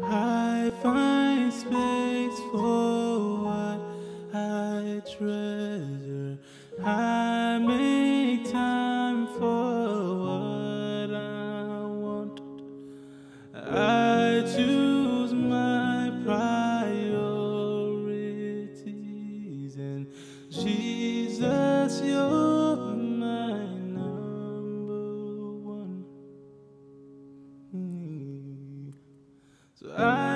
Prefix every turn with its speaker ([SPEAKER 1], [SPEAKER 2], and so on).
[SPEAKER 1] I find space for what I treasure. I make time for what I want. I choose my priorities and Jesus, your I